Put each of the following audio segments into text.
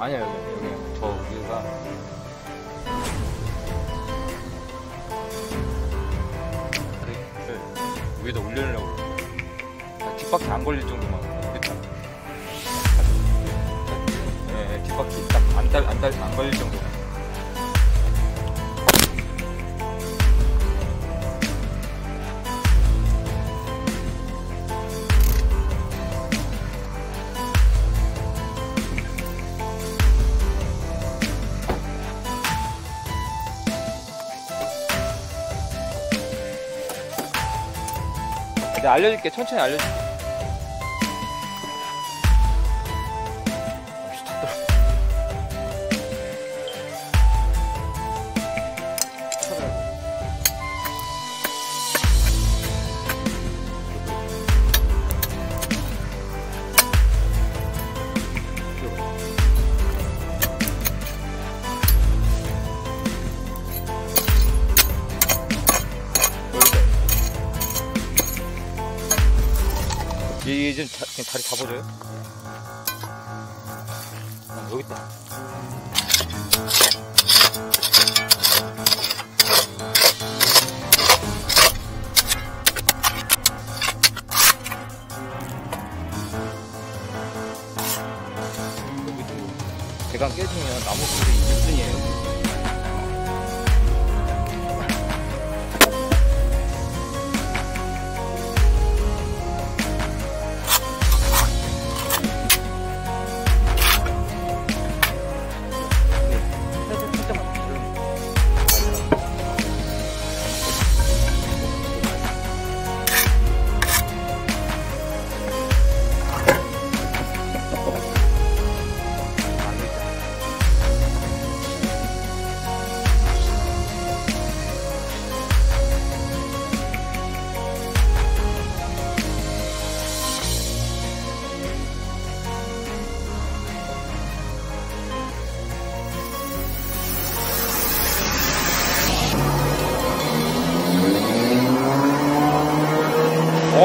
아니야 여기 여기 저 위에가 네, 위에다 올리려고 아, 뒷바퀴 안 걸릴 정도만. 일단. 네, 뒷바퀴 딱안달안달안 걸릴 정도 알려줄게. 천천히 알려줄게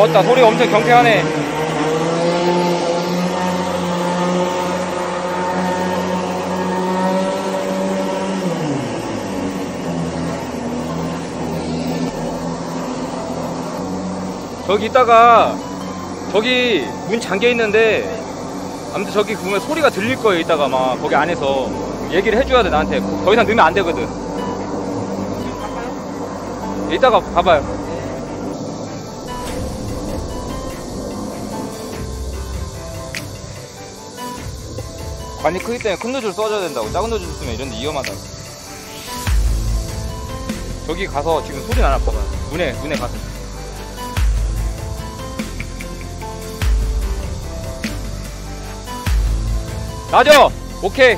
어따 소리 엄청 경쾌하네. 저기 있다가 저기 문 잠겨 있는데 아무튼 저기 보면 소리가 들릴 거예요 이따가 막 거기 안에서. 얘기를 해줘야 돼 나한테. 더 이상 넣으면 안 되거든. 이따가 봐봐요 관이 크기 때문에 큰 노즐 써줘야 된다고. 작은 노즐 쓰면 이런데 위험하다고 저기 가서 지금 소리 나나 봐봐 문에 문에 가서. 나죠 오케이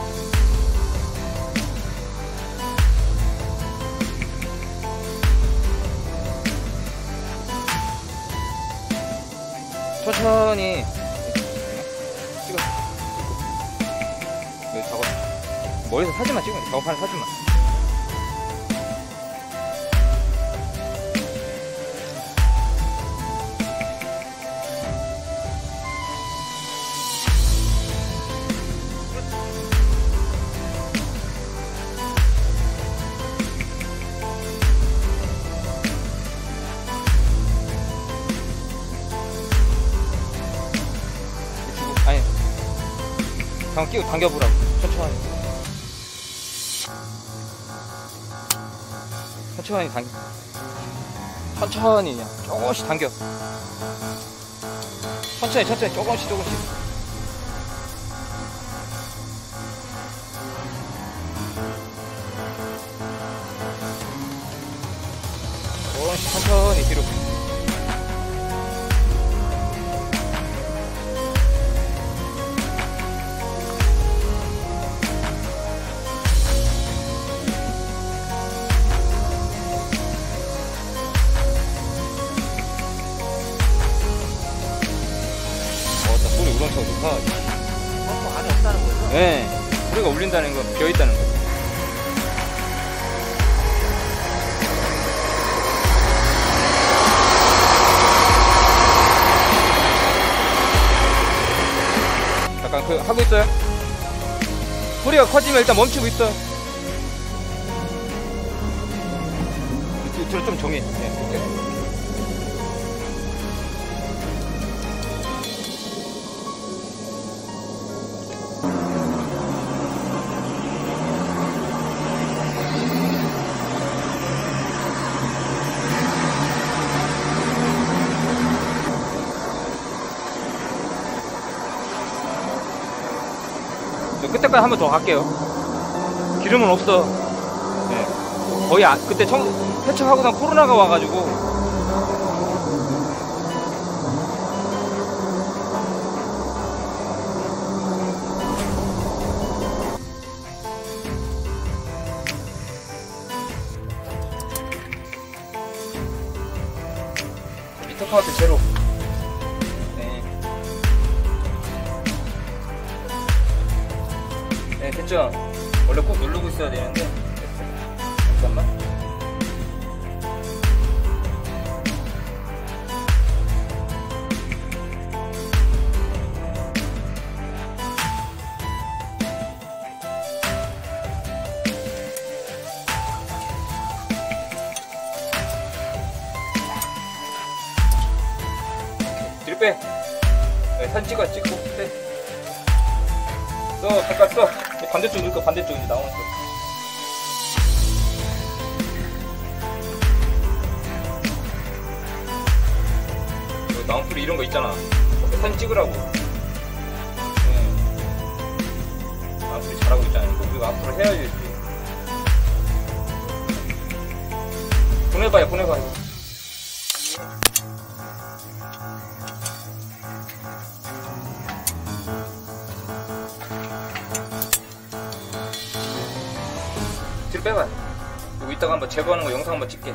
잠깐 끼고 당겨보라고. 천천히. 천천히 당겨. 천천히 그냥 조금씩 당겨. 천천히 천천히. 조금씩 조금씩 좋다. 펌프 안에 없다는 거죠? 예. 소리가 울린다는 건 비어있다는 거. 잠깐 그 하고 있어요? 소리가 커지면 일단 멈추고 있어. 뒤- 뒤로 좀 정해. 네, 끝에까지 한 번 더 갈게요. 기름은 없어. 네. 거의 안- 그때 청, 세척하고 난 코로나가 와가지고. 써. 이제 반대쪽 넣을까, 반대쪽 이제 나오는 거. 여기 나무풀이 이런 거 있잖아. 사진 찍으라고. 네. 나무풀이 잘하고 있잖아. 이거 우리가 앞으로 해야지. 보내봐요, 보내봐요. 이따가 한번 제거하는 거 영상 한번 찍게.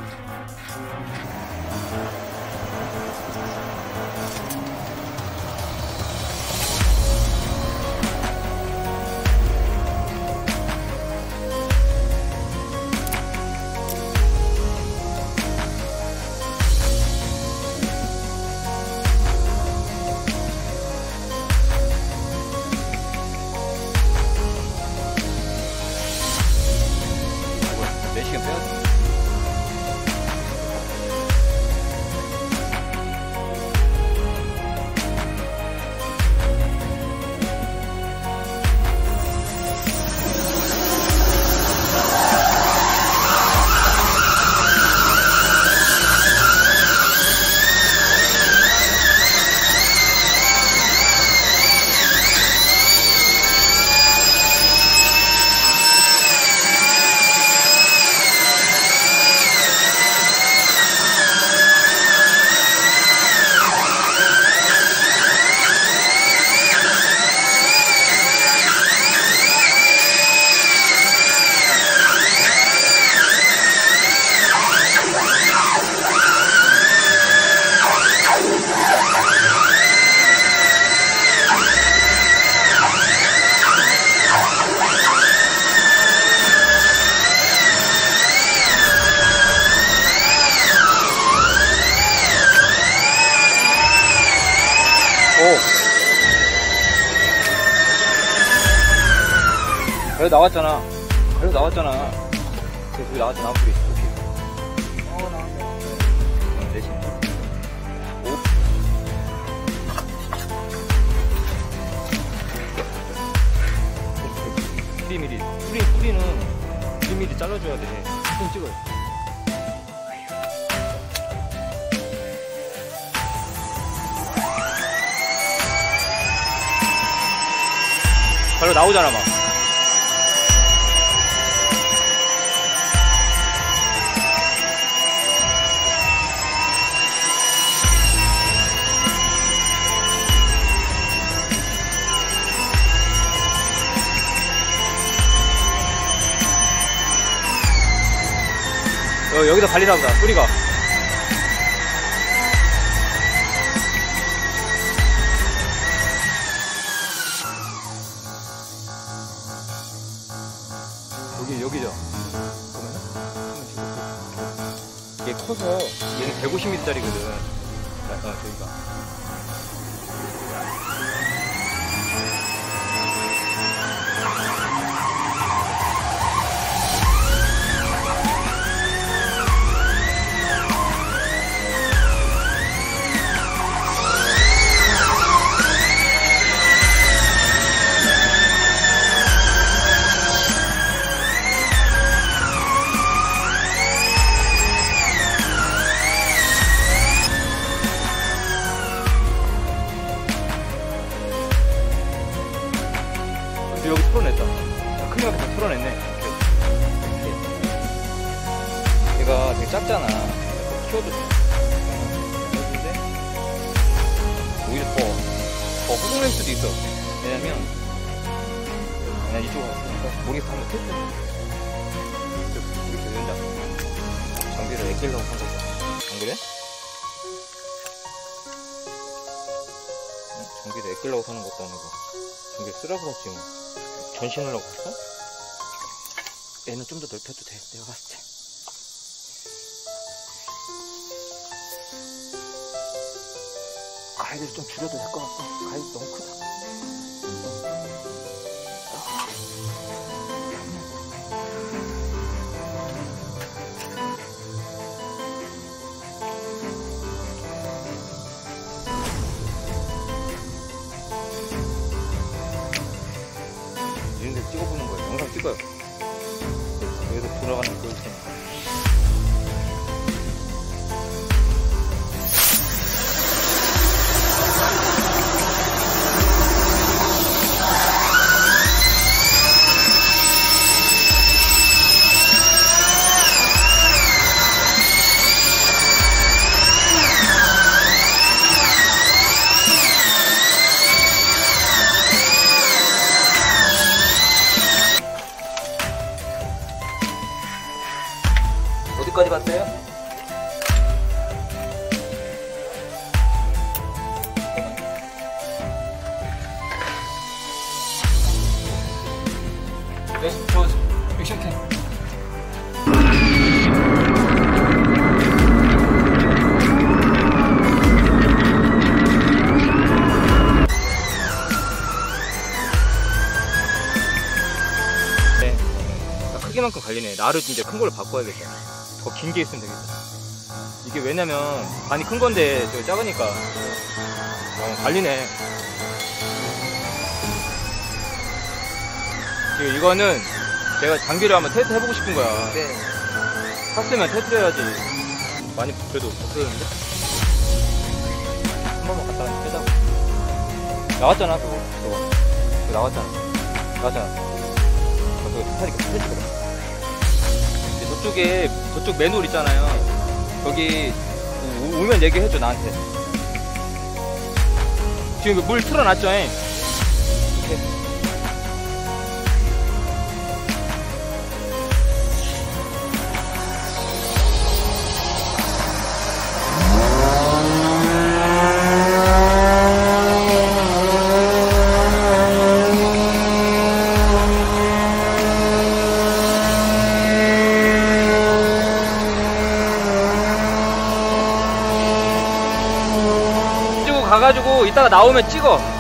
나왔잖아. 그래도 나왔잖아. 그래, 여기 나왔잖아, 앞으로. 오케이. 어, 나왔네. 어, 내신. 오. 뿌리 미리. 뿌리, 뿌리는 뿌리 미리 잘라줘야 돼. 사진 찍어요. 바로 나오잖아, 막. 여기다 발리나 보다, 뿌리가. 신하려고 샀어? 얘는 좀 더 넓혀도 갈리네. 나를 이제 큰 걸로 바꿔야겠다. 더 긴 게 있으면 되겠다. 이게 왜냐면 반이 큰 건데 저 작으니까 어, 갈리네. 지금 이거는 내가 장비를 한번 테스트 해보고 싶은 거야. 네. 샀으면 테스트 해야지. 많이 그래도 없었는데? 한 번만 갔다 가니 빼자고. 나왔잖아, 그거. 그거. 그거 나왔잖아. 나왔잖아. 어, 그거 스타니까 스타니까. 저쪽에, 저쪽 맨홀 있잖아요. 거기, 오- 오면 얘기해줘, 나한테. 지금 물 틀어놨죠, 잉? 나오면 찍어.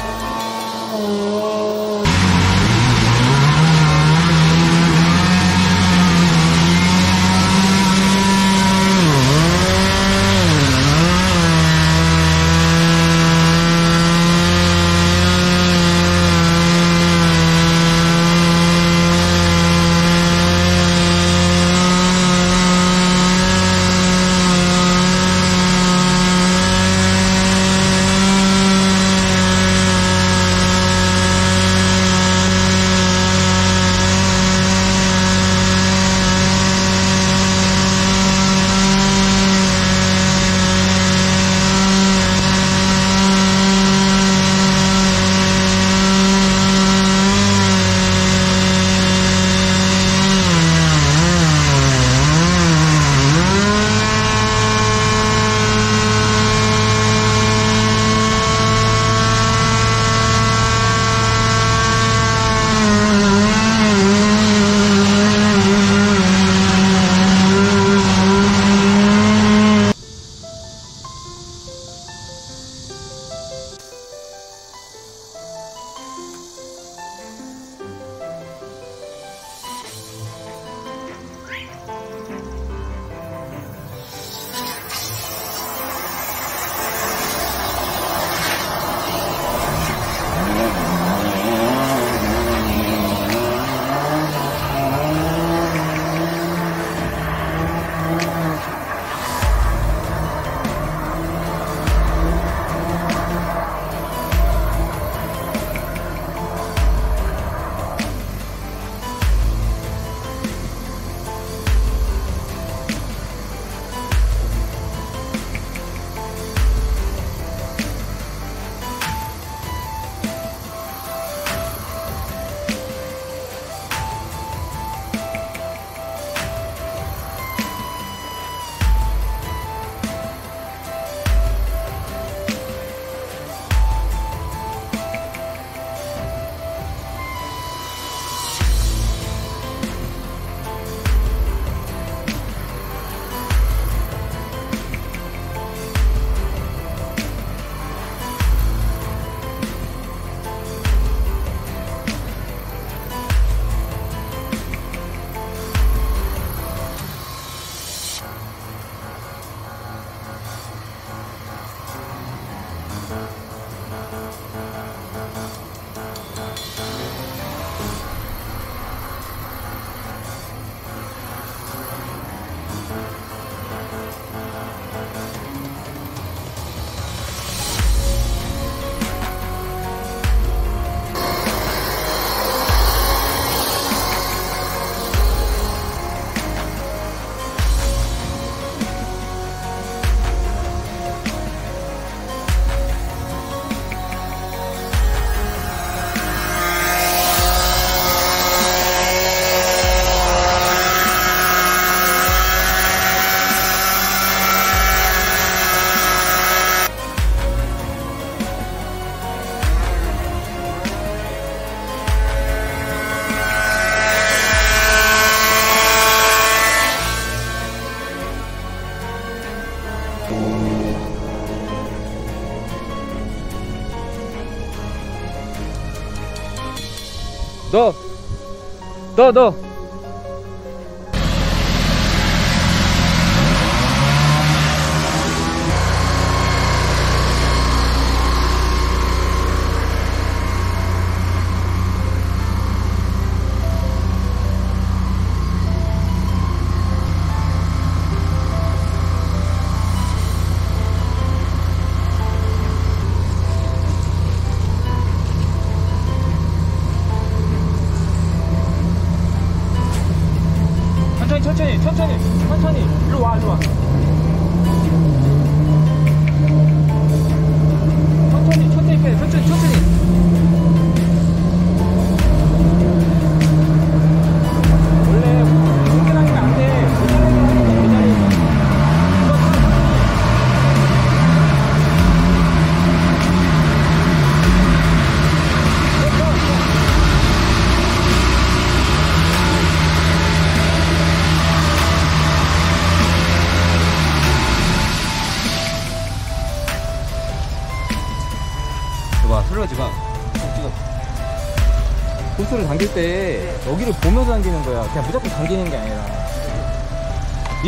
दो।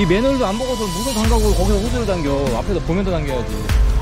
이 맨홀도 안 먹어서 무슨 감각으로 거기서 호주를 당겨. 앞에서 보면서 당겨야지.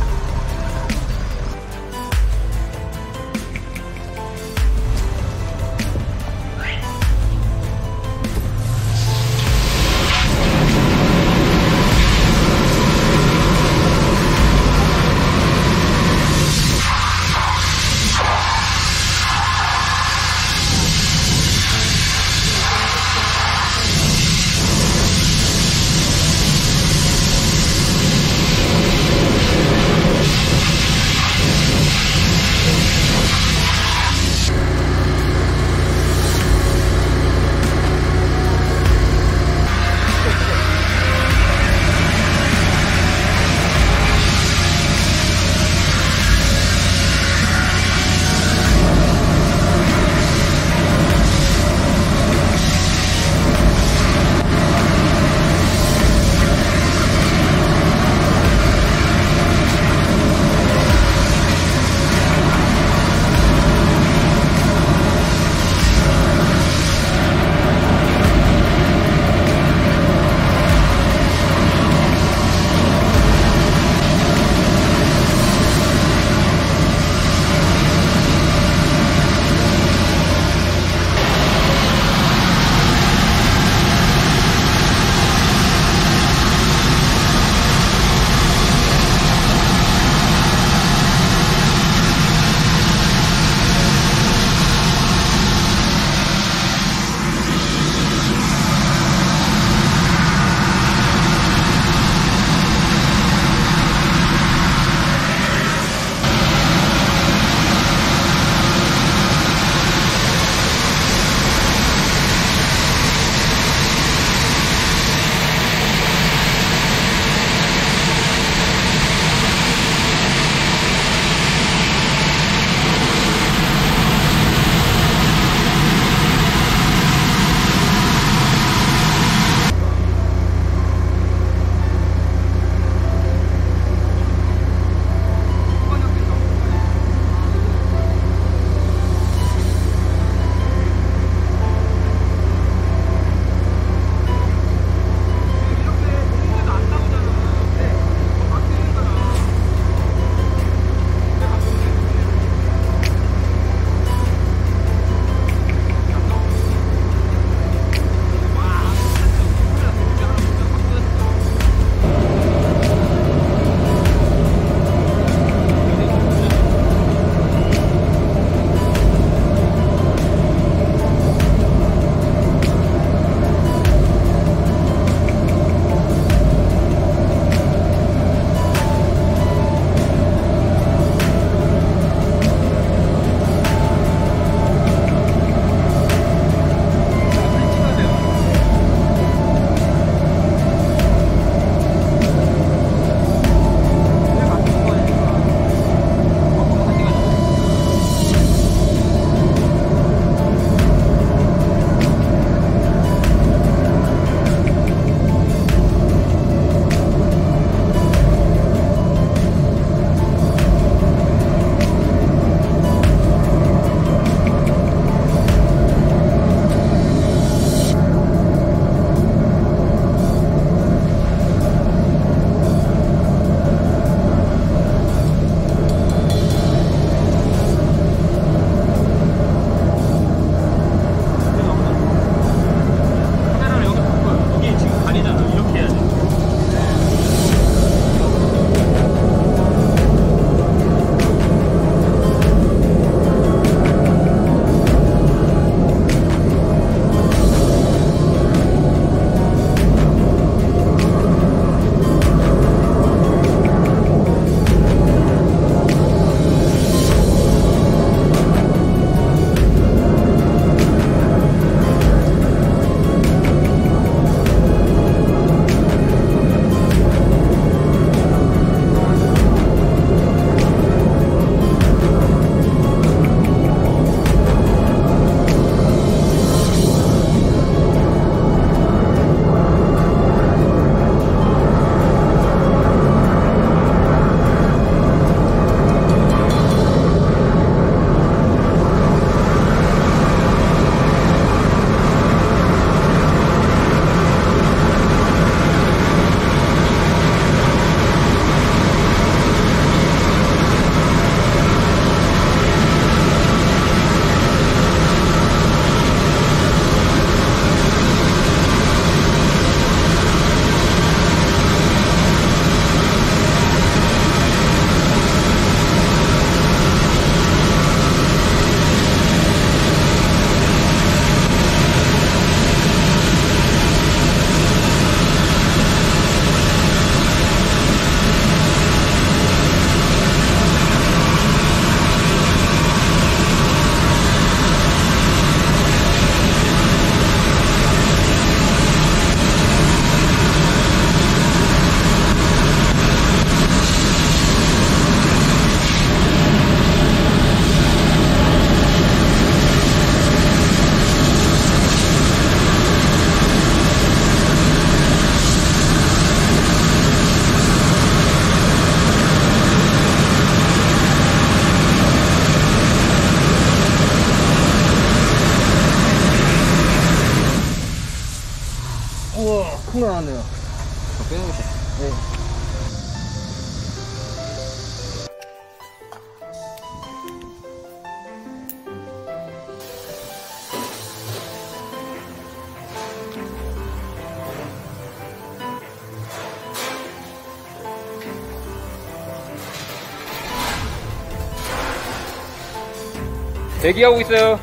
대기하고 있어요.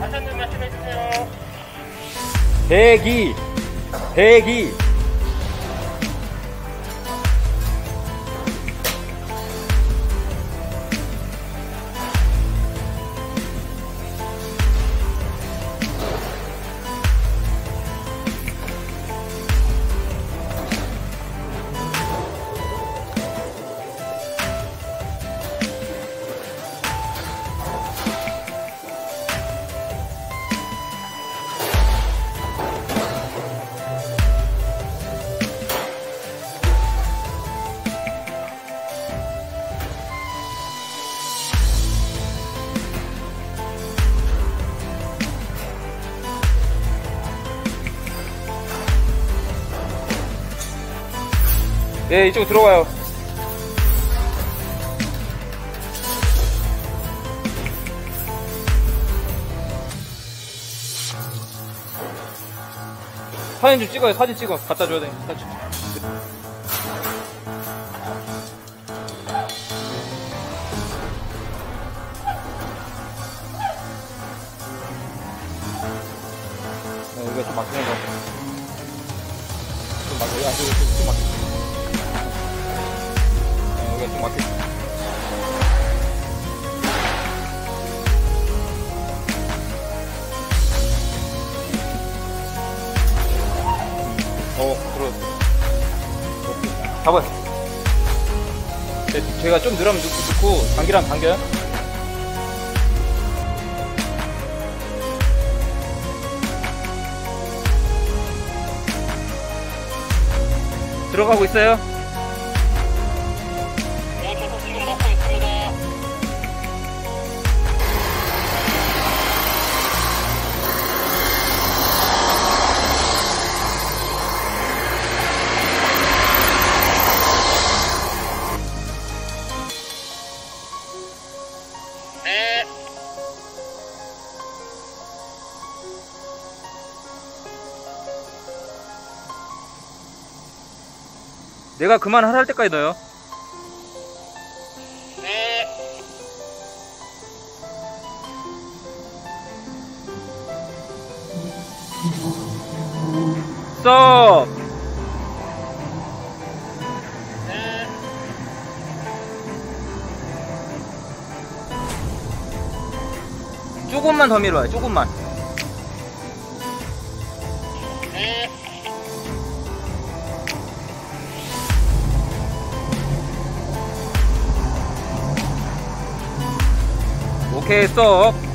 하천님 말씀해주세요. 대기. 대기. 네, 이쪽 들어가요. 사진 좀 찍어요. 사진 찍어. 갖다 줘야 돼. 사진. 네, 여기가 좀 막히는 거. 좀 막혀. 야, 좀, 좀, 좀 막혀. 네, 좀 막혀. 어, 들어왔어. 잡아요. 제- 제가 좀 늘으면 넣고, 넣고 당기라면 당겨요. 들어가고 있어요. 내가 그만하라 할 때까지 넣어요. 네. 써! 네. 조금만 더 밀어요, 조금만. 오케이, 써.